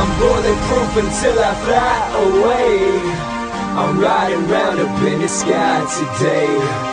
I'm bulletproof until I fly away. I'm riding round up in the sky today.